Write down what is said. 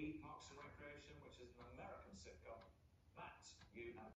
Parks and Recreation, which is an American sitcom. Matt, you have